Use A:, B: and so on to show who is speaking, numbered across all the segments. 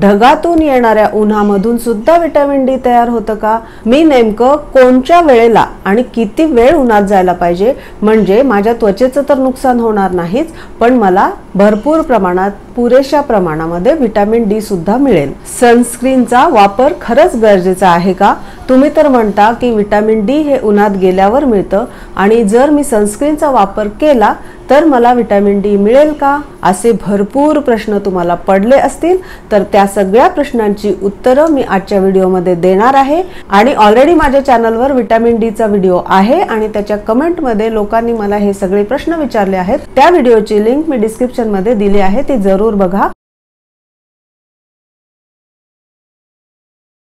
A: ढगातून येणाऱ्या उन्हामधून सुद्धा विटॅमिन डी तयार होतं का? मी नेमकं कोणत्या वेळेला आणि किती वेळ उन्हात जायला पाहिजे? म्हणजे माझ्या त्वचेचं तर नुकसान होणार नाहीच पण मला भरपूर प्रमाणात पुरेशा प्रमाणामध्ये व्हिटॅमिन डी सुद्धा मिळेल. सनस्क्रीनचा वापर खरंच गरजेचा आहे का? तुम्ही तर म्हणता की विटॅमिन डी हे उन्हात गेल्यावर मिळतं आणि जर मी सनस्क्रीनचा वापर केला तर मला व्हिटॅमिन डी मिळेल का? असे भरपूर प्रश्न तुम्हाला पडले असतील तर त्या सगळ्या प्रश्नांची उत्तरं मी आजच्या व्हिडिओमध्ये देणार आहे. आणि ऑलरेडी माझ्या चॅनलवर व्हिटॅमिन डीचा व्हिडिओ आहे आणि त्याच्या कमेंटमध्ये लोकांनी मला हे सगळे प्रश्न विचारले आहेत. त्या व्हिडिओची लिंक मी डिस्क्रिप्शनमध्ये दिली आहे ती जरूर बघा.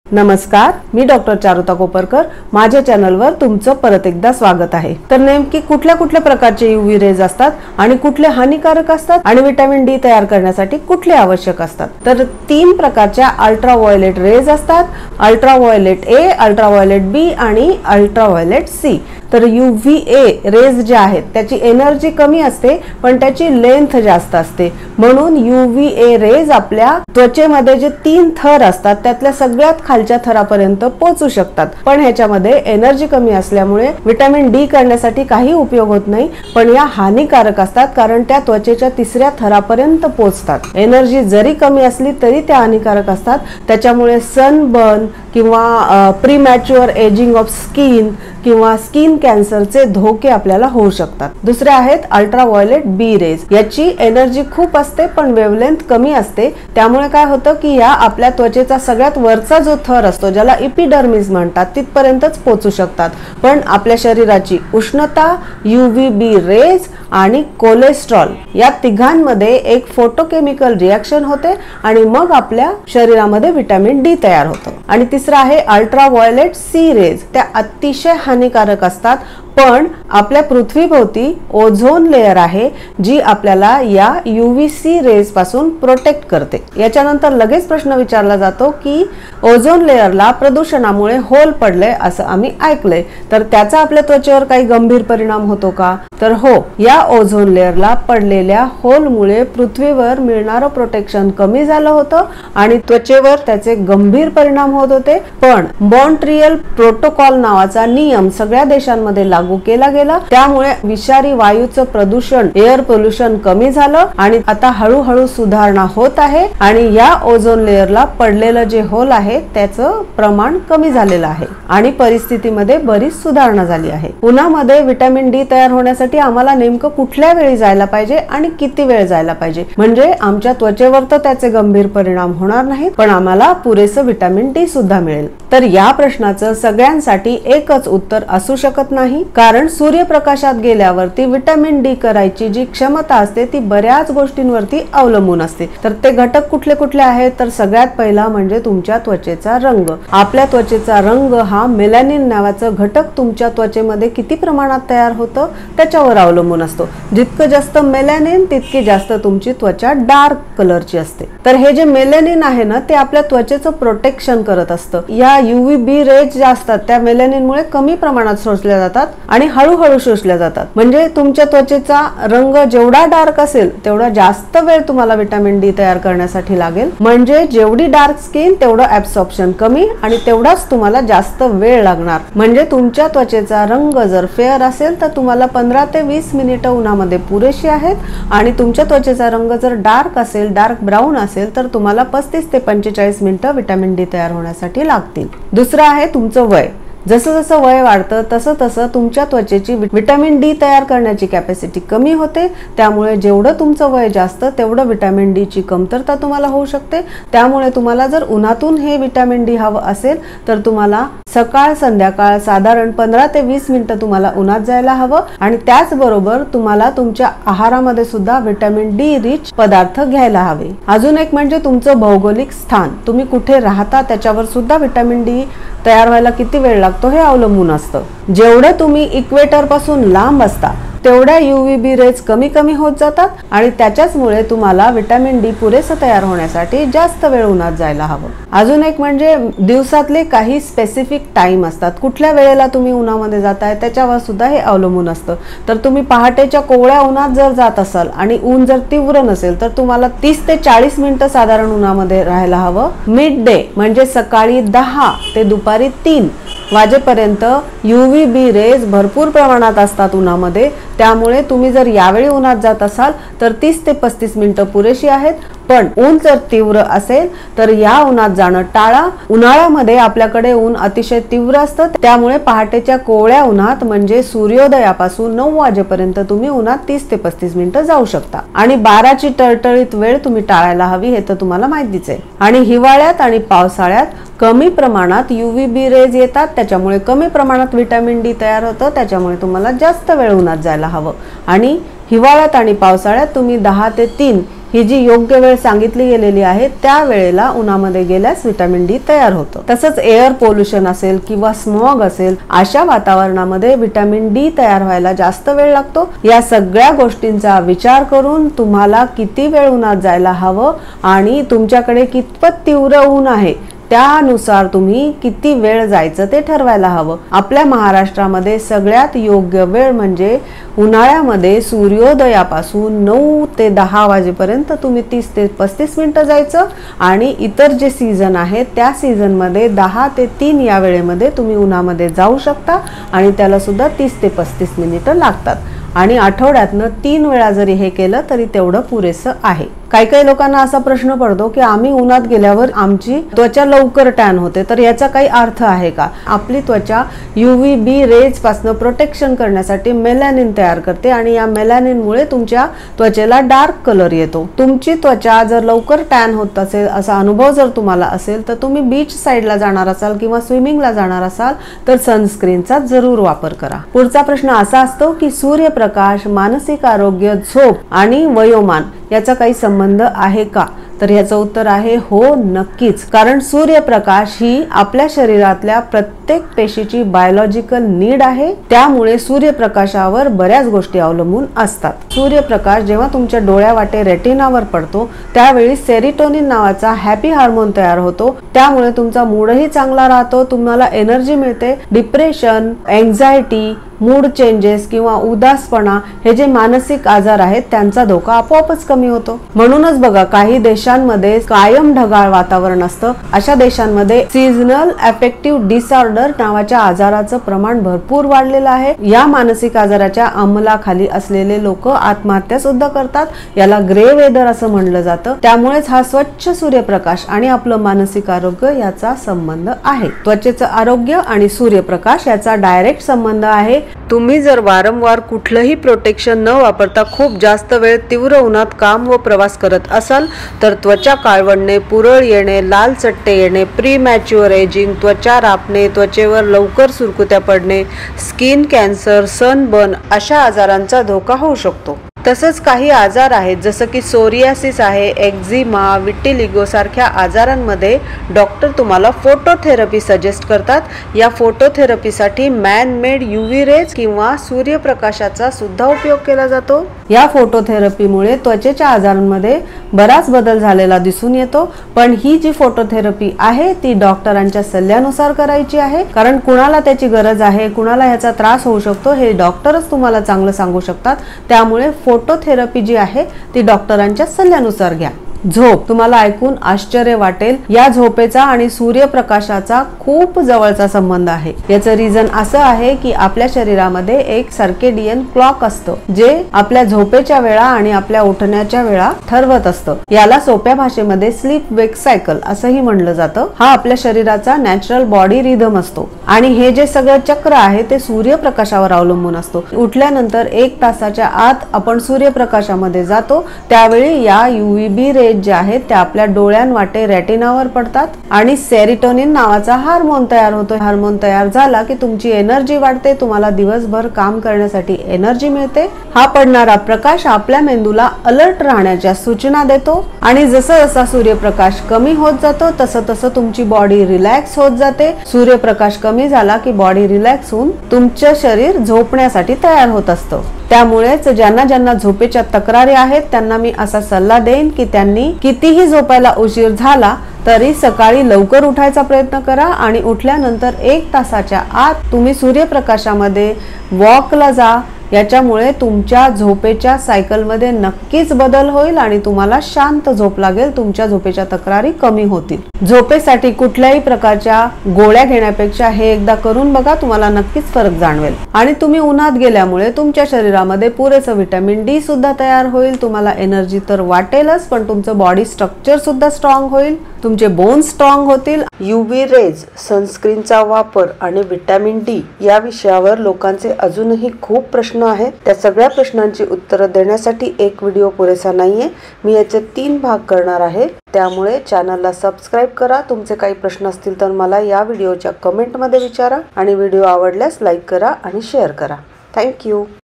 A: नमस्कार मी डॉक्टर चारुता कोपरकर. माझ्या चॅनलवर तुमचं परत एकदा स्वागत आहे. तर नेमकी कुठल्या कुठल्या प्रकारचे युव्ही रेज असतात आणि कुठले हानिकारक असतात आणि विटॅमिन डी तयार करण्यासाठी कुठले आवश्यक असतात? तर तीन प्रकारच्या अल्ट्रा व्हायोलेट रेज असतात. Ultra violet A ultra violet B आणि अल्ट्रा व्हायोलेट सी तर यू व्ही ए रेज जे आहेत त्याची एनर्जी कमी असते पण त्याची लेंथ जास्त असते. म्हणून यू व्ही ए रेज आपल्या त्वचेमध्ये जे तीन थर असतात त्यातल्या सगळ्यात खालच्या थरापर्यंत पोहोचू शकतात. पण ह्याच्यामध्ये एनर्जी कमी असल्यामुळे विटॅमिन डी करण्यासाठी काही उपयोग होत नाही पण या हानिकारक असतात कारण त्या त्वचेच्या तिसऱ्या थरापर्यंत पोहोचतात एनर्जी जरी कमी असली तरी त्या हानिकारक असतात. त्याच्यामुळे सनबर्न किंवा प्रीमॅच्युअर एजिंग ऑफ स्किन किंवा स्किन कॅन्सरचे धोके आपल्याला होऊ शकतात. दुसरे आहेत अल्ट्रा व्हायलेट बी रेज. याची एनर्जी खूप असते पण वेवलेंथ कमी असते. त्यामुळे काय होतं की या आपल्या त्वचेचा सगळ्यात वरचा जो थर असतो ज्याला इपिडर्मिस म्हणतात तिथपर्यंतच पोचू शकतात. पण आपल्या शरीराची उष्णता युव्ही बी रेज आणि कोलेस्ट्रॉल या तिघांमध्ये एक फोटोकेमिकल रिॲक्शन होते आणि मग आपल्या शरीरामध्ये व्हिटॅमिन डी तयार होतं. आणि तिसरं आहे अल्ट्रा व्हायलेट सी रेज. त्या अतिशय हानिकारक असतात. पण आपल्या पृथ्वीभोवती ओझोन लेअर आहे जी आपल्याला या युव्ही सी रेजपासून प्रोटेक्ट करते. याच्यानंतर लगेच प्रश्न विचारला जातो की ओझोन लेअरला प्रदूषणामुळे होल पडले असं आम्ही ऐकलंय. तर त्याचा आपल्या त्वचेवर काही गंभीर परिणाम होतो का? तर हो या ओझोन लेअरला पडलेल्या होलमुळे पृथ्वीवर मिळणारं प्रोटेक्शन कमी झालं होतं आणि त्वचेवर त्याचे गंभीर परिणाम होत होते. पण मॉन्ट्रियल प्रोटोकॉल नावाचा नियम सगळ्या देशांमध्ये लागू केला गेला. त्यामुळे विषारी वायूचं प्रदूषण एअर पोल्युशन कमी झालं आणि आता हळूहळू सुधारणा होत आहे आणि या ओझोन लेअरला पडलेलं जे होल आहे त्याचं प्रमाण कमी झालेलं आहे आणि परिस्थितीमध्ये बरीच सुधारणा झाली आहे. उन्हामध्ये व्हिटॅमिन डी तयार होण्यासाठी आम्हाला नेमकं कुठल्या वेळी जायला पाहिजे आणि किती वेळ जायला पाहिजे? म्हणजे आमच्या त्वचेवर तर त्याचे गंभीर परिणाम होणार नाहीत पण आम्हाला पुरेसं व्हिटॅमिन डी सुद्धा मिळेल. तर या प्रश्नाचं सगळ्यांसाठी एकच उत्तर असू शकत नाही कारण सूर्यप्रकाशात गेल्यावरती विटॅमिन डी करायची जी क्षमता असते ती बऱ्याच गोष्टींवरती अवलंबून असते. तर ते घटक कुठले कुठले आहेत? तर सगळ्यात पहिला म्हणजे तुमच्या त्वचेचा रंग. आपल्या त्वचेचा रंग हा मेलॅनिन नावाचं घटक तुमच्या त्वचेमध्ये किती प्रमाणात तयार होतं? त्याच्यावर अवलंबून असतो. जितकं जास्त मेलॅनिन तितकी जास्त तुमची त्वचा डार्क कलरची असते. तर हे जे मेलॅनिन आहे ना ते आपल्या त्वचेचं प्रोटेक्शन करत असतं. या युव्ही बी रेज ज्या असतात त्या मेलॅनिनमुळे कमी प्रमाणात शोषल्या जातात. आणि हळूहळू शोषल्या जातात. म्हणजे तुमच्या त्वचेचा रंग जेवढा डार्क असेल तेवढा जास्त वेळ तुम्हाला विटॅमिन डी तयार करण्यासाठी लागेल. म्हणजे जेवढी डार्क स्किन तेवढं ऍब्सॉर्प्शन कमी आणि तेवढाच तुम्हाला जास्त वेळ लागणार. म्हणजे तुमच्या त्वचेचा रंग जर फेअर असेल तर तुम्हाला पंधरा ते वीस मिनिटं उन्हामध्ये पुरेशी आहेत आणि तुमच्या त्वचेचा रंग जर डार्क असेल डार्क ब्राऊन असेल तर तुम्हाला पस्तीस ते पंचेचाळीस मिनिटं विटॅमिन डी तयार होण्यासाठी लागतील. दुसरं आहे तुमचं वय. जसं जसं वय वाढतं तसं तसं तुमच्या त्वचेची विटॅमिन डी तयार करण्याची कॅपॅसिटी कमी होते. त्यामुळे जेवढं तुमचं वय जास्त तेवढं विटॅमिन डीची कमतरता तुम्हाला होऊ शकते. त्यामुळे तुम्हाला जर उन्हातून हे विटॅमिन डी हवं असेल तर तुम्हाला सकाळ संध्याकाळ साधारण पंधरा ते वीस मिनिटं तुम्हाला उन्हात जायला हवं. आणि त्याचबरोबर तुम्हाला तुमच्या आहारामध्ये सुद्धा विटॅमिन डी रिच पदार्थ घ्यायला हवे. अजून एक म्हणजे तुमचं भौगोलिक स्थान. तुम्ही कुठे राहता त्याच्यावर सुद्धा विटॅमिन डी तयार व्हायला किती वेळ लागतो? हे अवलंबून असतं. जेवढं तुम्ही इक्वेटरपासून लांब असता तेवढ्या युव्ही बी रेज कमी कमी होत जातात आणि त्याच्याचमुळे तुम्हाला विटॅमिन डी पुरेसं तयार होण्यासाठी जास्त वेळ उन्हात जायला हवं. अजून एक म्हणजे दिवसातले काही स्पेसिफिक टाइम असतात. कुठल्या वेळेला तुम्ही उन्हामध्ये जाताय त्याच्यावर सुद्धा हे अवलंबून असतं. तर तुम्ही पहाटेच्या कोवळ्या उन्हात जर जात असाल आणि ऊन जर तीव्र नसेल तर तुम्हाला तीस ते चाळीस मिनिटं साधारण उन्हामध्ये राहायला हवं. मिड डे म्हणजे सकाळी दहा ते दुपारी तीन. वाजेपर्यंत यू व्ही बी रेज भरपूर प्रमाणात असतात उन्हामध्ये. त्यामुळे तुम्ही जर यावेळी उन्हात जात असाल तर तीस ते पस्तीस मिनिटं पुरेशी आहेत. पण ऊन जर तीव्र असेल तर या उन्हात जाणं टाळा. उन्हाळ्यामध्ये आपल्याकडे ऊन अतिशय तीव्र असतं. त्यामुळे पहाटेच्या कोवळ्या उन्हात म्हणजे सूर्योदयापासून नऊ वाजेपर्यंत तुम्ही उन्हात तीस ते पस्तीस मिनिटं जाऊ शकता. आणि बाराची टळटळीत वेळ तुम्ही टाळायला हवी हे तर तुम्हाला माहितीच आहे. आणि हिवाळ्यात आणि पावसाळ्यात कमी प्रमाणात युव्ही बी रेज येतात. त्याच्यामुळे कमी प्रमाणात व्हिटॅमिन डी तयार होतं. त्याच्यामुळे तुम्हाला जास्त वेळ उन्हात जायला हवं. आणि हिवाळ्यात आणि पावसाळ्यात तुम्ही दहा ते तीन ही जी योग्य वेळ सांगितली गेलेली आहे त्या वेळेला उन्हामध्ये गेल्यास विटॅमिन डी तयार होतं. तसंच एअर पोल्युशन असेल किंवा स्मॉग असेल अशा वातावरणामध्ये विटॅमिन डी तयार व्हायला जास्त वेळ लागतो. या सगळ्या गोष्टींचा विचार करून तुम्हाला किती वेळ उन्हात जायला हवं आणि तुमच्याकडे कितपत तीव्र ऊन आहे त्यानुसार तुम्ही किती वेळ जायचं ते ठरवायला हवं. आपल्या महाराष्ट्रामध्ये सगळ्यात योग्य वेळ म्हणजे उन्हाळ्यामध्ये सूर्योदयापासून नऊ ते दहा वाजेपर्यंत तुम्ही तीस ते पस्तीस मिनिटं जायचं आणि इतर जे सीझन आहे त्या सीझनमध्ये दहा ते तीन या वेळेमध्ये तुम्ही उन्हामध्ये जाऊ शकता आणि त्यालासुद्धा तीस ते पस्तीस मिनिटं लागतात. आणि आठवड्यातनं तीन वेळा जरी हे केलं तरी तेवढं पुरेसं आहे. काही काही लोकांना असा प्रश्न पडतो की आम्ही उन्हात गेल्यावर आमची त्वचा लवकर टॅन होते. तर याचा काही अर्थ आहे का? आपली त्वचा युव्ही बी रेजपासून प्रोटेक्शन करण्यासाठी मेलॅनिन तयार करते आणि या मेलॅनिनमुळे तुमच्या त्वचेला डार्क कलर येतो. तुमची त्वचा जर लवकर टॅन होत असेल असा अनुभव जर तुम्हाला असेल तर तुम्ही बीच साईडला जाणार असाल किंवा स्विमिंगला जाणार असाल तर सनस्क्रीनचा जरूर वापर करा. पुढचा प्रश्न असा असतो की सूर्यप्रकाश मानसिक आरोग्य झोप आणि वयोमान याचा काही संबंध आहे का? तर ह्याचं उत्तर आहे हो नक्कीच. कारण सूर्यप्रकाश ही आपल्या शरीरातल्या प्रत्येक पेशीची बायोलॉजिकल नीड आहे. त्यामुळे सूर्यप्रकाशावर बऱ्याच गोष्टी अवलंबून असतात. सूर्यप्रकाश जेव्हा तुमच्या डोळ्यावाटे रेटिनावर पडतो त्यावेळी सेरिटोनिन नावाचा हॅपी हार्मोन तयार होतो. त्यामुळे तुमचा मूडही चांगला राहतो तुम्हाला एनर्जी मिळते. डिप्रेशन एन्झायटी मूड चेंजेस किंवा उदासपणा हे जे मानसिक आजार आहेत त्यांचा धोका आपोआपच कमी होतो. म्हणूनच बघा काही देशांमध्ये कायम ढगाळ वातावरण असतं. अशा देशांमध्ये सीझनल अफेक्टिव्ह डिसऑर्डर नावाच्या आजाराचं प्रमाण भरपूर वाढलेलं आहे. या मानसिक आजाराच्या अंमलाखाली असलेले लोक आत्महत्या सुद्धा करतात. याला ग्रे वेदर असं म्हणलं जातं. त्यामुळेच हा स्वच्छ सूर्यप्रकाश आणि आपलं मानसिक आरोग्य याचा संबंध आहे. त्वचेचं आरोग्य आणि सूर्यप्रकाश याचा डायरेक्ट संबंध आहे. तुम्ही जर वारंवार कुठलंही प्रोटेक्शन न वापरता खूप जास्त वेळ तीव्र उन्हात काम व प्रवास करत असाल तर त्वचा काळवडणे पुरळ येणे लाल चट्टे येणे प्री मॅच्युअर एजिंग त्वचा रापणे त्वचेवर लवकर सुरकुत्या पडणे स्किन कॅन्सर सनबर्न अशा आजारांचा धोका होऊ शकतो. तसंच काही आजार आहेत जसं की सोरियासिस आहे एक्झिमा विट्टिलिगो सारख्या आजारांमध्ये डॉक्टर तुम्हाला फोटोथेरपी सजेस्ट करतात. या फोटोथेरपीसाठी मॅन मेड युव्ही रेज किंवा सूर्यप्रकाशाचा सुद्धा उपयोग केला जातो. या फोटोथेरपीमुळे त्वचेच्या आजारांमध्ये बराच बदल झालेला दिसून येतो. पण ही जी फोटोथेरपी आहे ती डॉक्टरांच्या सल्ल्यानुसार करायची आहे. कारण कुणाला त्याची गरज आहे कुणाला ह्याचा त्रास होऊ शकतो हे डॉक्टरच तुम्हाला चांगलं सांगू शकतात. त्यामुळे फोटोथेरपी जी आहे ती डॉक्टरांच्या सल्ल्यानुसार घ्या. झोप. तुम्हाला ऐकून आश्चर्य वाटेल. या झोपेचा आणि सूर्यप्रकाशाचा खूप जवळचा संबंध आहे. याचं रिझन असं आहे की आपल्या शरीरामध्ये एक सर्केडियन क्लॉक असतं जे आपल्या झोपेच्या वेळा आणि आपल्या उठण्याच्या वेळा ठरवत असतं. याला सोप्या भाषेमध्ये स्लीप वेक सायकल असंही म्हणलं जातं. हा आपल्या शरीराचा नॅचरल बॉडी रिदम असतो. आणि हे जे सगळं चक्र आहे ते सूर्यप्रकाशावर अवलंबून असतो. उठल्यानंतर एक तासाच्या आत आपण सूर्यप्रकाशामध्ये जातो. त्यावेळी या युव्ही बी रे रेज ज्या आहेत त्या आपल्या डोळ्यांवाटे रेटिनावर पडतात आणि सेरिटोनिन नावाचा हार्मोन तयार होतो हार्मोन तयार झाला की तुमची एनर्जी वाढते तुम्हाला दिवसभर काम करण्यासाठी एनर्जी मिळते. हा पडणारा प्रकाश आपल्या मेंदूला अलर्ट राहण्याच्या सूचना देतो आणि जसं जसा सूर्यप्रकाश कमी होत जातो तसं तसं तुमची बॉडी रिलॅक्स होत जाते. सूर्यप्रकाश कमी झाला की बॉडी रिलॅक्स होऊन तुमचं शरीर झोपण्यासाठी तयार होत असतं. त्यामुळेच ज्यांना ज्यांना झोपेच्या तक्रारी आहेत त्यांना मी असा सल्ला देईन की त्यांनी कितीही झोपायला उशीर झाला तरी सकाळी लवकर उठायचा प्रयत्न करा आणि उठल्यानंतर एक तासाच्या आत तुम्ही सूर्यप्रकाशामध्ये वॉकला जा याच्यामुळे तुमच्या झोपेच्या सायकलमध्ये नक्कीच बदल होईल आणि तुम्हाला शांत झोप लागेल तुमच्या झोपेच्या तक्रारी कमी होतील. झोपेसाठी कुठल्याही प्रकारच्या गोळ्या घेण्यापेक्षा हे एकदा करून बघा तुम्हाला नक्कीच फरक जाणवेल. आणि तुम्ही उन्हात गेल्यामुळे तुमच्या शरीरामध्ये पुरेसं व्हिटॅमिन डी सुद्धा तयार होईल तुम्हाला एनर्जी तर वाटेलच पण तुमचं बॉडी स्ट्रक्चर सुद्धा स्ट्रॉंग होईल. तुमचे बोन स्ट्रॉंग होतील. युव्ही रेज सनस्क्रीनचा वापर आणि व्हिटॅमिन डी या विषयावर लोकांचे अजूनही खूप प्रश्न आहेत. त्या सगळ्या प्रश्नांची उत्तरं देण्यासाठी एक व्हिडिओ पुरेसा नाहीये. मी याचे तीन भाग करणार आहे. त्यामुळे चॅनलला सबस्क्राईब करा. तुमचे काही प्रश्न असतील तर मला या व्हिडिओच्या कमेंटमध्ये विचारा आणि व्हिडिओ आवडल्यास लाईक करा आणि शेअर करा. थँक्यू